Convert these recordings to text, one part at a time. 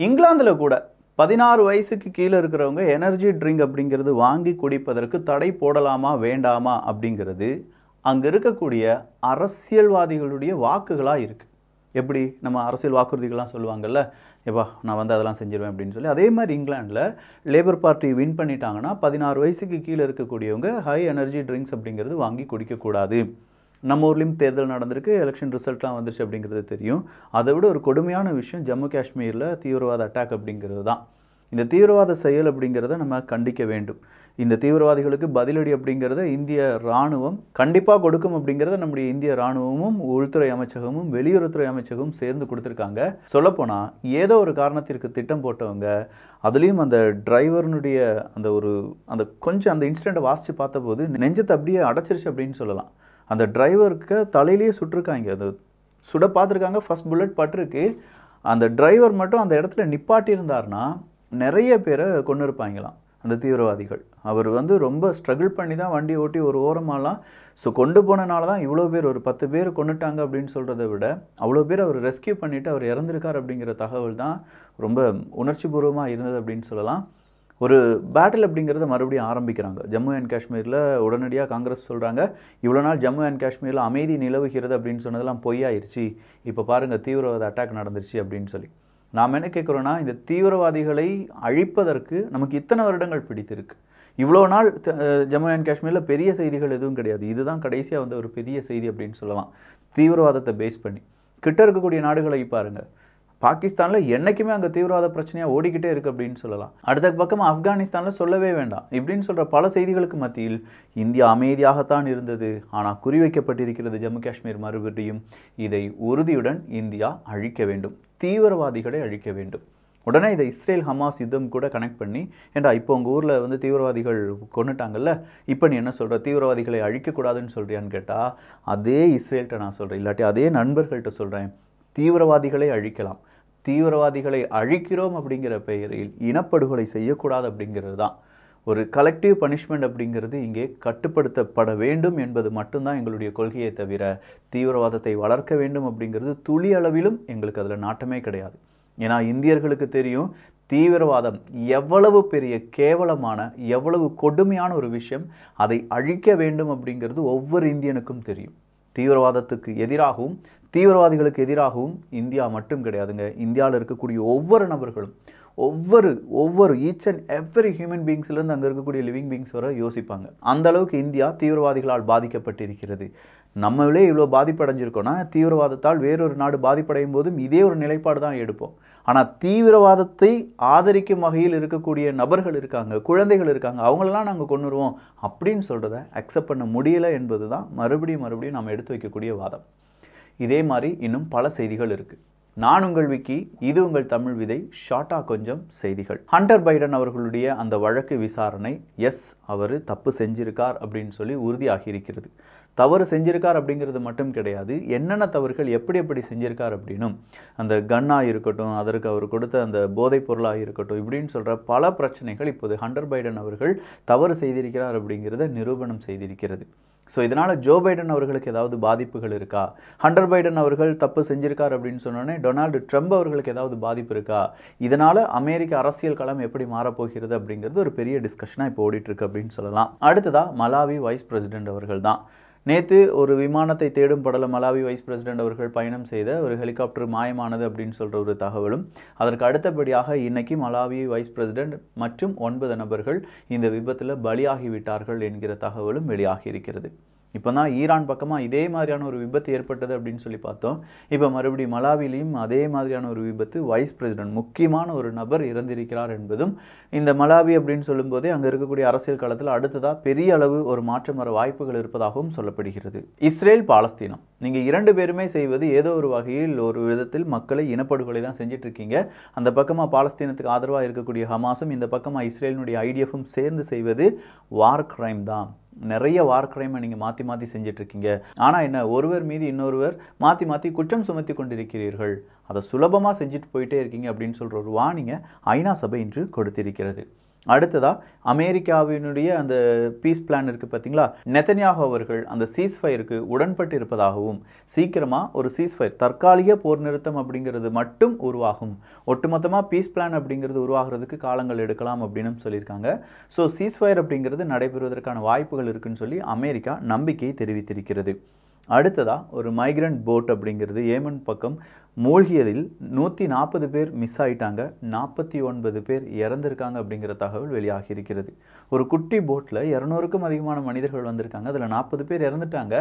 இங்கிலாந்தில் கூட பதினாறு வயசுக்கு கீழே இருக்கிறவங்க எனர்ஜி ட்ரிங்க் அப்படிங்கிறது வாங்கி குடிப்பதற்கு தடை போடலாமா வேண்டாமா அப்படிங்கிறது அங்கே இருக்கக்கூடிய அரசியல்வாதிகளுடைய வாக்குகளாக இருக்குது எப்படி? நம்ம அரசியல் வாக்குறுதிகள்லாம் சொல்லுவாங்கல்ல எப்பா நான் வந்து அதெல்லாம் செஞ்சிருவேன் அப்படின்னு சொல்லி. அதே மாதிரி இங்கிலாண்டில் லேபர் பார்ட்டி வின் பண்ணிட்டாங்கன்னா பதினாறு வயசுக்கு கீழே இருக்கக்கூடியவங்க ஹை எனர்ஜி ட்ரிங்க்ஸ் அப்படிங்கிறது வாங்கி குடிக்கக்கூடாது. நம்ம ஊர்லேயும் தேர்தல் நடந்திருக்கு எலெக்ஷன் ரிசல்ட்லாம் வந்துருச்சு அப்படிங்கிறது தெரியும். அதை விட ஒரு கொடுமையான விஷயம் ஜம்மு காஷ்மீரில் தீவிரவாத அட்டாக் அப்படிங்கிறது தான். இந்த தீவிரவாத செயல் அப்படிங்கிறத நம்ம கண்டிக்க வேண்டும். இந்த தீவிரவாதிகளுக்கு பதிலடி அப்படிங்கிறத இந்திய இராணுவம் கண்டிப்பாக கொடுக்கும் அப்படிங்கிறத நம்முடைய இந்திய இராணுவமும் உள்துறை அமைச்சகமும் வெளியுறவுத்துறை அமைச்சகமும் சேர்ந்து கொடுத்துருக்காங்க. சொல்லப்போனால் ஏதோ ஒரு காரணத்திற்கு திட்டம் போட்டவங்க அதுலேயும் அந்த டிரைவர்னுடைய அந்த ஒரு அந்த கொஞ்சம் அந்த இன்சிடெண்ட்டை வாசித்து பார்த்தபோது நெஞ்சத்தை அப்படியே அடைச்சிருச்சு அப்படின்னு சொல்லலாம். அந்த டிரைவருக்கு தலையிலேயே சுட்டிருக்காங்க. அது சுட பார்த்துருக்காங்க ஃபர்ஸ்ட் புல்லட் பட்டிருக்கு அந்த டிரைவர் மட்டும் அந்த இடத்துல நிப்பாட்டியிருந்தார்னா நிறைய பேரை கொண்டு இருப்பாங்களாம் அந்த தீவிரவாதிகள். அவர் வந்து ரொம்ப ஸ்ட்ரகிள் பண்ணி தான் வண்டி ஓட்டி ஒரு ஓரமாலாம் ஸோ கொண்டு போனனால தான் இவ்வளோ பேர் ஒரு பத்து பேர் கொண்டுட்டாங்க அப்படின்னு சொல்கிறத விட அவ்வளோ பேர் அவர் ரெஸ்கியூ பண்ணிவிட்டு அவர் இறந்துருக்கார் அப்படிங்கிற தகவல் தான் ரொம்ப உணர்ச்சிபூர்வமாக இருந்தது அப்படின்னு சொல்லலாம். ஒரு பேட்டில் அப்படிங்கிறத மறுபடியும் ஆரம்பிக்கிறாங்க. ஜம்மு அண்ட் காஷ்மீரில் உடனடியாக காங்கிரஸ் சொல்கிறாங்க இவ்வளோ நாள் ஜம்மு அண்ட் காஷ்மீரில் அமைதி நிலவுகிறது அப்படின்னு சொன்னதெல்லாம் பொய்யாயிருச்சு. இப்போ பாருங்கள் தீவிரவாத அட்டாக் நடந்துருச்சு அப்படின்னு சொல்லி. நாம் என்ன கேட்குறோன்னா இந்த தீவிரவாதிகளை அழிப்பதற்கு நமக்கு இத்தனை வருடங்கள் பிடித்திருக்கு. இவ்வளோ நாள் ஜம்மு அண்ட் காஷ்மீரில் பெரிய செய்திகள் எதுவும் கிடையாது. இதுதான் கடைசியாக வந்து ஒரு பெரிய செய்தி அப்படின்னு சொல்லலாம். தீவிரவாதத்தை பேஸ் பண்ணி. கிட்ட இருக்கக்கூடிய நாடுகளை பாருங்கள் பாகிஸ்தானில் என்றைக்குமே அங்கே தீவிரவாத பிரச்சனையாக ஓடிக்கிட்டே இருக்குது அப்படின்னு சொல்லலாம். அடுத்த பக்கம் ஆப்கானிஸ்தானில் சொல்லவே வேண்டாம் இப்படின்னு சொல்கிற பல செய்திகளுக்கு மத்தியில் இந்தியா அமைதியாகத்தான் இருந்தது. ஆனால் குறிவைக்கப்பட்டிருக்கிறது ஜம்மு காஷ்மீர் மறுபடியும். இதை உறுதியுடன் இந்தியா அழிக்க வேண்டும். தீவிரவாதிகளை அழிக்க வேண்டும். உடனே இதை இஸ்ரேல் ஹமாஸ் யுத்தம் கூட கனெக்ட் பண்ணி ஏண்டா இப்போ உங்கள் ஊரில் வந்து தீவிரவாதிகள் கொண்டுட்டாங்கல்ல இப்போ நீ என்ன சொல்கிற தீவிரவாதிகளை அழிக்கக்கூடாதுன்னு சொல்கிறியான்னு கேட்டால் அதே இஸ்ரேல்கிட்ட நான் சொல்கிறேன் இல்லாட்டி அதே நண்பர்கள்ட்ட சொல்கிறேன் தீவிரவாதிகளை அழிக்கலாம். தீவிரவாதிகளை அழிக்கிறோம் அப்படிங்கிற பெயரில் இனப்படுகொலை செய்யக்கூடாது அப்படிங்கிறது தான். ஒரு கலெக்டிவ் பனிஷ்மெண்ட் அப்படிங்கிறது இங்கே கட்டுப்படுத்தப்பட வேண்டும் என்பது மட்டும்தான் எங்களுடைய கொள்கையை தவிர தீவிரவாதத்தை வளர்க்க வேண்டும் அப்படிங்கிறது துளி அளவிலும் எங்களுக்கு அதில் நாட்டமே கிடையாது. ஏன்னா இந்தியர்களுக்கு தெரியும் தீவிரவாதம் எவ்வளவு பெரிய கேவலமான எவ்வளவு கொடுமையான ஒரு விஷயம். அதை அழிக்க வேண்டும் அப்படிங்கிறது ஒவ்வொரு இந்தியனுக்கும் தெரியும். தீவிரவாதத்துக்கு எதிராகவும் தீவிரவாதிகளுக்கு எதிராகவும் இந்தியா மட்டும் கிடையாதுங்க. இந்தியாவில் இருக்கக்கூடிய ஒவ்வொரு நபர்களும் ஒவ்வொரு ஒவ்வொரு ஈச் அண்ட் எவ்ரி ஹியூமன் பீங்ஸ்லேருந்து அங்கே இருக்கக்கூடிய லிவிங் பீங்ஸ் வரை யோசிப்பாங்க. அந்த அளவுக்கு இந்தியா தீவிரவாதிகளால் பாதிக்கப்பட்டிருக்கிறது. நம்மளே இவ்வளோ பாதிப்படைஞ்சிருக்கோன்னா தீவிரவாதத்தால் வேறொரு நாடு பாதிப்படையும் போதும் இதே ஒரு நிலைப்பாடு தான் எடுப்போம். ஆனால் தீவிரவாதத்தை ஆதரிக்கும் வகையில் இருக்கக்கூடிய நபர்கள் இருக்காங்க குழந்தைகள் இருக்காங்க அவங்களெல்லாம் நாங்கள் கொண்டுருவோம் அப்படின்னு சொல்கிறத அக்செப்ட் பண்ண முடியலை என்பது தான் மறுபடியும் மறுபடியும் நாம் எடுத்து வைக்கக்கூடிய வாதம். இதே மாதிரி இன்னும் பல செய்திகள் இருக்குது நான் உங்கள் விக்கி இது உங்கள் தமிழ் விதை ஷார்ட்டாக கொஞ்சம் செய்திகள். ஹண்டர் பைடன் அவர்களுடைய அந்த வழக்கு விசாரணை எஸ் அவர் தப்பு செஞ்சிருக்கார் அப்படின்னு சொல்லி உறுதியாகியிருக்கிறது. தவறு செஞ்சிருக்கார் அப்படிங்கிறது மட்டும் கிடையாது என்னென்ன தவறுகள் எப்படி எப்படி செஞ்சிருக்கார் அப்படின்னும் அந்த கன்னாக இருக்கட்டும் அதற்கு அவர் கொடுத்த அந்த போதைப் பொருளாக இருக்கட்டும் இப்படின்னு சொல்கிற பல பிரச்சனைகள் இப்போது ஹண்டர் பைடன் அவர்கள் தவறு செய்திருக்கிறார் அப்படிங்கிறத நிரூபணம் செய்திருக்கிறது. ஸோ இதனால் ஜோ பைடன் அவர்களுக்கு ஏதாவது பாதிப்புகள் இருக்கா? ஹண்டர் பைடன் அவர்கள் தப்பு செஞ்சிருக்கார் அப்படின்னு சொன்னோன்னே டொனால்டு ட்ரம்ப் அவர்களுக்கு ஏதாவது பாதிப்பு இருக்கா? இதனால் அமெரிக்க அரசியல் களம் எப்படி மாறப்போகிறது அப்படிங்கிறது ஒரு பெரிய டிஸ்கஷனாக இப்போ ஓடிட்டுருக்கு அப்படின்னு சொல்லலாம். அடுத்ததாக மலாவி வைஸ் பிரசிடென்ட் அவர்கள் தான். நேற்று ஒரு விமானத்தை தேடும் படல மலாவி வைஸ் பிரசிடென்ட் அவர்கள் பயணம் செய்த ஒரு ஹெலிகாப்டர் மாயமானது அப்படின்னு சொல்கிற ஒரு தகவலும் அதற்கு அடுத்தபடியாக இன்னைக்கு மலாவி வைஸ் பிரசிடென்ட் மற்றும் ஒன்பது நபர்கள் இந்த விபத்தில் பலியாகிவிட்டார்கள் என்கிற தகவலும் வெளியாகி இருக்கிறது. இப்போ தான் ஈரான் பக்கமாக இதே மாதிரியான ஒரு விபத்து ஏற்பட்டது அப்படின்னு சொல்லி பார்த்தோம். இப்போ மறுபடியும் மலாவிலையும் அதே மாதிரியான ஒரு விபத்து வைஸ் பிரசிடென்ட் முக்கியமான ஒரு நபர் இறந்திருக்கிறார் என்பதும் இந்த மலாவி அப்படின்னு சொல்லும்போதே அங்கே இருக்கக்கூடிய அரசியல் களத்தில் அடுத்ததாக பெரிய அளவு ஒரு மாற்றம் வர வாய்ப்புகள் இருப்பதாகவும் சொல்லப்படுகிறது. இஸ்ரேல் பாலஸ்தீனம். நீங்கள் இரண்டு பேருமே செய்வது ஏதோ ஒரு வகையில் ஒரு விதத்தில் மக்களை இனப்படுகொலை தான் செஞ்சிட்ருக்கீங்க. அந்த பக்கமாக பாலஸ்தீனத்துக்கு ஆதரவாக இருக்கக்கூடிய ஹமாஸும் இந்த பக்கமாக இஸ்ரேலினுடைய ஐடிஎஃப்பும் சேர்ந்து செய்வது வார் கிரைம் தான். நிறைய வார் கிரைமை நீங்கள் மாற்றி மாற்றி செஞ்சிட்ருக்கீங்க. ஆனால் என்ன ஒருவர் மீது இன்னொருவர் மாற்றி மாற்றி குற்றம் சுமத்தி கொண்டிருக்கிறீர்கள். அதை சுலபமாக செஞ்சுட்டு போயிட்டே இருக்கீங்க அப்படின்னு சொல்கிற ஒரு வாணிங்க ஐநா சபை இன்று கொடுத்திருக்கிறது. அடுத்ததாக அமெரிக்காவினுடைய அந்த பீஸ் பிளான் இருக்குது பார்த்தீங்களா நெத்தன்யாகு அவர்கள் அந்த சீஸ்ஃபயருக்கு உடன்பட்டு இருப்பதாகவும் சீக்கிரமாக ஒரு சீஸ்ஃபயர் தற்காலிக போர் நிறுத்தம் அப்படிங்கிறது மட்டும் உருவாகும். ஒட்டுமொத்தமாக பீஸ் பிளான் அப்படிங்கிறது உருவாகிறதுக்கு காலங்கள் எடுக்கலாம் அப்படின்னு சொல்லியிருக்காங்க. ஸோ சீஸ்ஃபயர் அப்படிங்கிறது நடைபெறுவதற்கான வாய்ப்புகள் இருக்குன்னு சொல்லி அமெரிக்கா நம்பிக்கையை தெரிவித்திருக்கிறது. அடுத்ததாக ஒரு மைக்ரண்ட் போட் அப்படிங்கிறது ஏமன் பக்கம் மூழ்கியதில் நூற்றி நாற்பது பேர் மிஸ் ஆயிட்டாங்க நாற்பத்தி ஒன்பது பேர் இறந்திருக்காங்க அப்படிங்கிற தகவல் வெளியாகி இருக்கிறது ஒரு குட்டி போட்டில் இரநூறுக்கும் அதிகமான மனிதர்கள் வந்திருக்காங்க. அதில் நாற்பது பேர் இறந்துட்டாங்க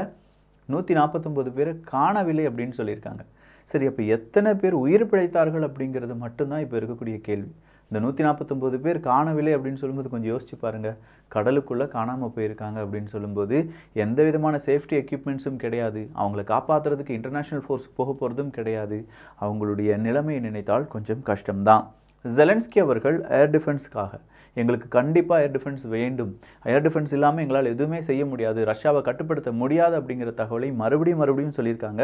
நூற்றி நாற்பத்தொம்பது பேர் காணவில்லை அப்படின்னு சொல்லியிருக்காங்க. சரி அப்போ எத்தனை பேர் உயிர் பிழைத்தார்கள் அப்படிங்கிறது மட்டும்தான் இப்போ இருக்கக்கூடிய கேள்வி. இந்த நூற்றி நாற்பத்தொம்போது பேர் காணவில்லை அப்படின்னு சொல்லும்போது கொஞ்சம் யோசிச்சு பாருங்கள் கடலுக்குள்ளே காணாமல் போயிருக்காங்க அப்படின்னு சொல்லும்போது எந்த விதமான சேஃப்டி எக்யூப்மெண்ட்ஸும் கிடையாது. அவங்கள காப்பாற்றுறதுக்கு இன்டர்நேஷ்னல் ஃபோர்ஸ் போக போகிறதும் கிடையாது. அவங்களுடைய நிலைமையை நினைத்தால் கொஞ்சம் கஷ்டம்தான். ஜெலன்ஸ்கி அவர்கள் ஏர் டிஃபென்ஸ்க்காக எங்களுக்கு கண்டிப்பாக ஏர் டிஃபென்ஸ் வேண்டும். ஏர் டிஃபென்ஸ் இல்லாமல் எங்களால் எதுவுமே செய்ய முடியாது. ரஷ்யாவை கட்டுப்படுத்த முடியாது அப்படிங்கிற தகவலை மறுபடியும் மறுபடியும் சொல்லியிருக்காங்க.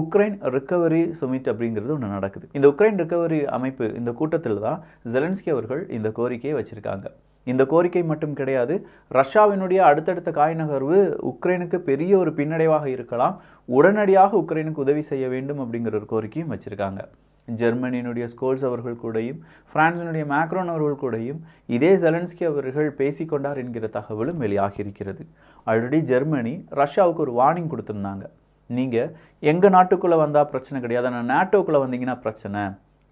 உக்ரைன் ரிக்கவரி சுமிட் அப்படிங்கிறது ஒன்று நடக்குது. இந்த உக்ரைன் ரிக்கவரி அமைப்பு இந்த கூட்டத்தில் தான் ஜெலன்ஸ்கி அவர்கள் இந்த கோரிக்கையை வச்சுருக்காங்க. இந்த கோரிக்கை மட்டும் கிடையாது. ரஷ்யாவினுடைய அடுத்தடுத்த காய் நகர்வு உக்ரைனுக்கு பெரிய ஒரு பின்னடைவாக இருக்கலாம். உடனடியாக உக்ரைனுக்கு உதவி செய்ய வேண்டும் அப்படிங்கிற ஒரு கோரிக்கையும் வச்சுருக்காங்க. ஜெர்மனியினுடைய ஸ்கோல்ஸ் அவர்கள் கூடயும் பிரான்சினுடைய மேக்ரோன் அவர்கள் கூடயும் இதே ஜெலன்ஸ்கி அவர்கள் பேசிக்கொண்டார் என்கிற தகவலும் வெளியாகியிருக்கிறது. ஆல்ரெடி ஜெர்மனி ரஷ்யாவுக்கு ஒரு வார்னிங் கொடுத்துருந்தாங்க. நீங்கள் எங்கள் நாட்டுக்குள்ளே வந்தால் பிரச்சனை கிடையாது. ஆனால் நேட்டோக்குள்ளே வந்தீங்கன்னா பிரச்சனை.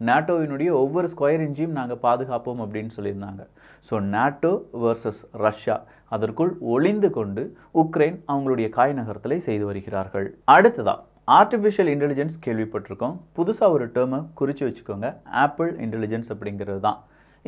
நேட்டோவினுடைய ஒவ்வொரு ஸ்கொயர் இன்ச்சையும் நாங்கள் பாதுகாப்போம் அப்படின்னு சொல்லியிருந்தாங்க. So NATO versus Russia. அதற்குள் ஒளிந்து கொண்டு உக்ரைன் அவங்களுடைய காய் நகரத்தில் செய்து வருகிறார்கள். அடுத்ததாக ஆர்டிஃபிஷியல் இன்டெலிஜென்ஸ் கேள்விப்பட்டிருக்கோம். புதுசாக ஒரு டேர்மை குறித்து வச்சுக்கோங்க. ஆப்பிள் இன்டெலிஜென்ஸ் அப்படிங்கிறது தான்.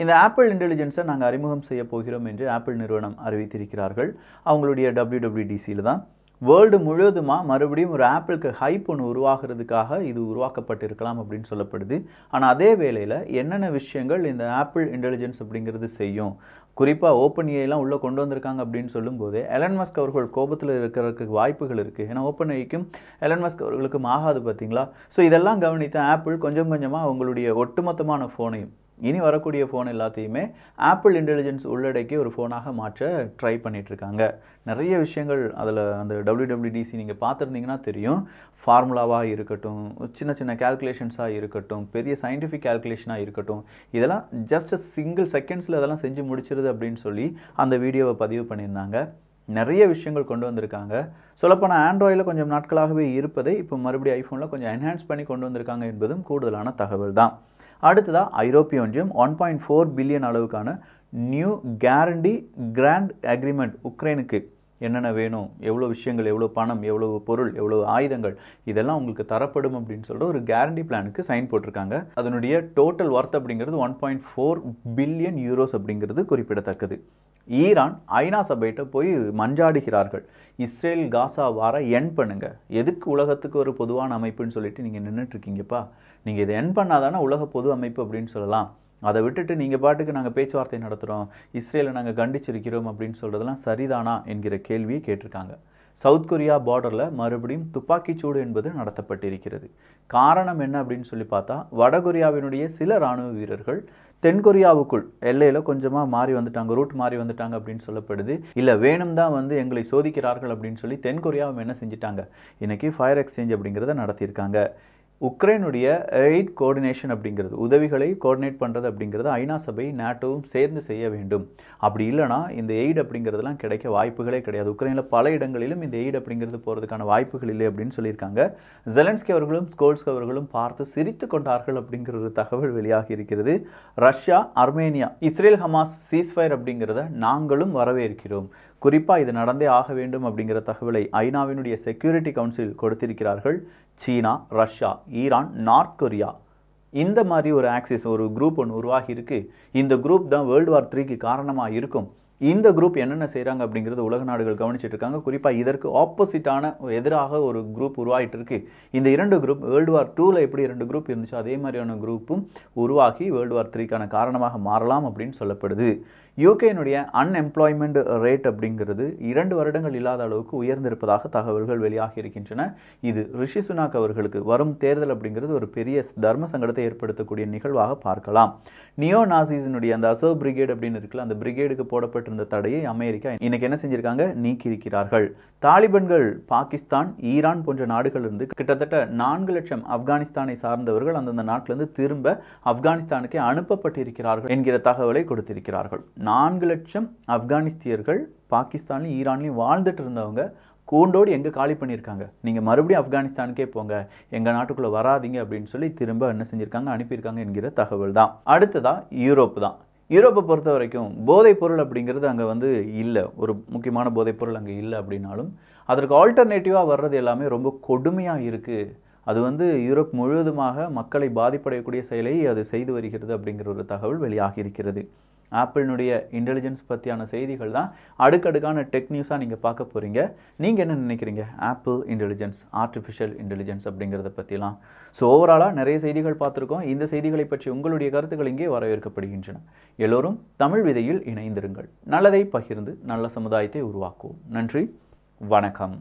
இந்த ஆப்பிள் இன்டெலிஜென்ஸை நாங்கள் அறிமுகம் செய்ய போகிறோம் என்று ஆப்பிள் நிறுவனம் அறிவித்திருக்கிறார்கள். அவங்களுடைய டபிள்யூடபிள்யூடிசியில் தான். வேர்ல்டு முழுவதுமாக மறுபடியும் ஒரு ஆப்பிளுக்கு ஹைப் ஒன்று உருவாகிறதுக்காக இது உருவாக்கப்பட்டிருக்கலாம் அப்படின்னு சொல்லப்படுது. ஆனால் அதே வேளையில் என்னென்ன விஷயங்கள் இந்த ஆப்பிள் இன்டெலிஜென்ஸ் அப்படிங்கிறது செய்யும்? குறிப்பாக ஓப்பன் ஏலாம் உள்ளே கொண்டு வந்திருக்காங்க அப்படின்னு சொல்லும்போது எலன் மஸ்க் அவர்கள் கோபத்தில் இருக்கிறதுக்கு வாய்ப்புகள் இருக்குது ஏன்னா ஓப்பன் ஏக்கும் எலன் மஸ்க் அவர்களுக்கும் ஆகாது பார்த்தீங்களா ஸோ இதெல்லாம் கவனித்த ஆப்பிள் கொஞ்சம் கொஞ்சமாக அவங்களுடைய ஒட்டுமொத்தமான ஃபோனையும் இனி வரக்கூடிய ஃபோன் எல்லாத்தையுமே ஆப்பிள் இன்டெலிஜென்ஸ் உள்ளடக்கி ஒரு ஃபோனாக மாற்ற ட்ரை பண்ணிகிட்ருக்காங்க நிறைய விஷயங்கள் அதில் அந்த டபிள்யூடபிள்யூடிசி நீங்கள் பார்த்துருந்தீங்கன்னா தெரியும். ஃபார்முலாவாக இருக்கட்டும் சின்ன சின்ன கேல்குலேஷன்ஸாக இருக்கட்டும் பெரிய சயின்டிஃபிக் கேல்குலேஷனாக இருக்கட்டும் இதெல்லாம் ஜஸ்ட் சிங்கிள் செகண்ட்ஸில் அதெல்லாம் செஞ்சு முடிச்சிருது அப்படின்னு சொல்லி அந்த வீடியோவை பதிவு பண்ணியிருந்தாங்க. நிறைய விஷயங்கள் கொண்டு வந்திருக்காங்க. சொல்லப்போனால் ஆண்ட்ராய்டில் கொஞ்சம் நாட்களாகவே இருப்பதை இப்போ மறுபடியும் ஐஃபோனில் கொஞ்சம் என்ஹான்ஸ் பண்ணி கொண்டு வந்திருக்காங்க என்பதும் கூடுதலான தகவல் தான் அடுத்ததாக ஐரோப்பிய ஒன்றியம் ஒன் பாயிண்ட் ஃபோர் பில்லியன் அளவுக்கான நியூ கேரண்டி கிராண்ட் அக்ரிமெண்ட் உக்ரைனுக்கு என்னென்ன வேணும் எவ்வளோ விஷயங்கள் எவ்வளோ பணம் எவ்வளோ பொருள் எவ்வளோ ஆயுதங்கள் இதெல்லாம் உங்களுக்கு தரப்படும் அப்படின்னு சொல்லிட்டு ஒரு கேரண்டி பிளானுக்கு சைன் போட்டிருக்காங்க. அதனுடைய டோட்டல் ஒர்த் அப்படிங்கிறது one point four billion euros அப்படிங்கிறது குறிப்பிடத்தக்கது. ஈரான் ஐநா சபையிட்ட போய் மஞ்சாடுகிறார்கள். இஸ்ரேல் காசா வார என் பண்ணுங்க. எதுக்கு உலகத்துக்கு ஒரு பொதுவான அமைப்புன்னு சொல்லிட்டு நீங்கள் நின்றுட்டுருக்கீங்கப்பா நீங்கள் இதை என் பண்ணாதானே உலக பொது அமைப்பு அப்படின்னு சொல்லலாம். அதை விட்டுட்டு நீங்கள் பாட்டுக்கு நாங்கள் பேச்சுவார்த்தை நடத்துகிறோம் இஸ்ரேலை நாங்கள் கண்டிச்சிருக்கிறோம் அப்படின்னு சொல்கிறதெல்லாம் சரிதானா என்கிற கேள்வியை கேட்டிருக்காங்க. சவுத் கொரியா பார்டரில் மறுபடியும் துப்பாக்கிச்சூடு என்பது நடத்தப்பட்டிருக்கிறது. காரணம் என்ன அப்படின்னு சொல்லி பார்த்தா வடகொரியாவினுடைய சில இராணுவ வீரர்கள் தென்கொரியாவுக்குள் எல்லையில் கொஞ்சமாக மாறி வந்துட்டாங்க ரூட் மாறி வந்துட்டாங்க அப்படின்னு சொல்லப்படுது. இல்லை வேணும் தான் வந்து எங்களை சோதிக்கிறார்கள் அப்படின்னு சொல்லி தென்கொரியாவும் என்ன செஞ்சிட்டாங்க? இன்றைக்கி ஃபயர் எக்ஸ்சேஞ்ச் அப்படிங்கிறத நடத்தியிருக்காங்க. உக்ரைனுடைய எய்ட் கோஆர்டினேஷன் அப்படிங்கிறது உதவிகளை கோஆர்டினேட் பண்ணுறது அப்படிங்கிறது ஐநா சபை நாட்டோவும் சேர்ந்து செய்ய வேண்டும். அப்படி இல்லைனா இந்த எய்ட் அப்படிங்கிறதுலாம் கிடைக்க வாய்ப்புகளே கிடையாது. உக்ரைனில் பல இடங்களிலும் இந்த எய்ட் அப்படிங்கிறது போகிறதுக்கான வாய்ப்புகள் இல்லை அப்படின்னு சொல்லியிருக்காங்க. ஜெலன்ஸ்கி அவர்களும் ஸ்கோல்ஸ்கி அவர்களும் பார்த்து சிரித்து கொண்டார்கள் அப்படிங்கிற ஒரு தகவல் வெளியாகி இருக்கிறது. Russia Armenia Israel Hamas ceasefire அப்படிங்கிறத நாங்களும் வரவேற்கிறோம். குறிப்பாக இது நடந்தே ஆக வேண்டும் அப்படிங்கிற தகவலை ஐநாவினுடைய செக்யூரிட்டி கவுன்சில் கொடுத்திருக்கிறார்கள். China Russia Iran North Korea இந்த மாதிரி ஒரு ஆக்சிஸ் ஒரு குரூப் ஒன்று உருவாகி இருக்குது இந்த குரூப் தான் வேர்ல்டு வார் த்ரீக்கு காரணமாக இருக்கும். இந்த குரூப் என்னென்ன செய்கிறாங்க அப்படிங்கிறது உலக நாடுகள் கவனிச்சிட்டு இருக்காங்க. குறிப்பாக இதற்கு ஆப்போசிட்டான எதிராக ஒரு குரூப் உருவாகிட்டு இருக்கு. இந்த இரண்டு குரூப் வேர்ல்டு வார் டூவில் எப்படி இரண்டு குரூப் இருந்துச்சோ அதே மாதிரியான குரூப்பும் உருவாகி வேர்ல்டு வார் த்ரீக்கான காரணமாக மாறலாம் அப்படின்னு சொல்லப்படுது. யூகேனுடைய அன்எம்ப்ளாய்மெண்ட் ரேட் அப்படிங்கிறது இரண்டு வருடங்கள் இல்லாத அளவுக்கு உயர்ந்திருப்பதாக தகவல்கள் வெளியாகி இருக்கின்றன. இது ரிஷி சுனாக் அவர்களுக்கு வரும் தேர்தல் அப்படிங்கிறது ஒரு பெரிய தர்ம சங்கடத்தை ஏற்படுத்தக்கூடிய நிகழ்வாக பார்க்கலாம். நியோ நாசிஸினுடைய அந்த அசோ பிரிகேட் அப்படின்னு இருக்குல்ல அந்த பிரிகேடுக்கு போடப்பட்டிருந்த தடையை அமெரிக்கா இன்னைக்கு என்ன செஞ்சிருக்காங்க? நீக்கியிருக்கிறார்கள். தாலிபன்கள் பாகிஸ்தான் ஈரான் போன்ற நாடுகள் இருந்து கிட்டத்தட்ட நான்கு லட்சம் ஆப்கானிஸ்தானை சார்ந்தவர்கள் அந்தந்த நாட்டிலிருந்து திரும்ப ஆப்கானிஸ்தானுக்கு அனுப்பப்பட்டிருக்கிறார்கள் என்கிற தகவலை கொடுத்திருக்கிறார்கள். நான்கு லட்சம் ஆப்கானிஸ்தியர்கள் பாகிஸ்தான்லையும் ஈரான்லையும் வாழ்ந்துட்டு இருந்தவங்க கூண்டோடு எங்கே காலி பண்ணியிருக்காங்க? நீங்கள் மறுபடியும் ஆப்கானிஸ்தானுக்கே போங்க. எங்கள் நாட்டுக்குள்ளே வராதீங்க அப்படின்னு சொல்லி திரும்ப என்ன செஞ்சுருக்காங்க? அனுப்பியிருக்காங்க என்கிற தகவல் தான். அடுத்ததாக யூரோப் தான். யூரோப்பை பொறுத்த வரைக்கும் போதைப் பொருள் அப்படிங்கிறது அங்கே வந்து இல்லை. ஒரு முக்கியமான போதைப் பொருள் அங்கே இல்லை அப்படின்னாலும் அதற்கு ஆல்டர்னேட்டிவாக வர்றது எல்லாமே ரொம்ப கொடுமையாக இருக்குது அது வந்து யூரோப் முழுவதுமாக மக்களை பாதிப்படையக்கூடிய செயலை அது செய்து வருகிறது அப்படிங்கிற ஒரு தகவல் வெளியாகி இருக்கிறது. ஆப்பிளினுடைய இன்டெலிஜென்ஸ் பற்றியான செய்திகள் தான் அடுக்கடுக்கான டெக் நியூஸாக நீங்கள் பார்க்க போகிறீங்க நீங்கள் என்ன நினைக்கிறீங்க? ஆப்பிள் இன்டெலிஜென்ஸ் ஆர்டிஃபிஷியல் இன்டெலிஜென்ஸ் அப்படிங்கிறத பற்றிலாம் ஸோ ஓவராலாக நிறைய செய்திகள் பார்த்துருக்கோம். இந்த செய்திகளை பற்றி உங்களுடைய கருத்துக்கள் இங்கே வரவேற்கப்படுகின்றன. எல்லோரும் தமிழ் விதையில் இணைந்திருங்கள். நல்லதை பகிர்ந்து நல்ல சமுதாயத்தை உருவாக்குவோம். நன்றி. வணக்கம்.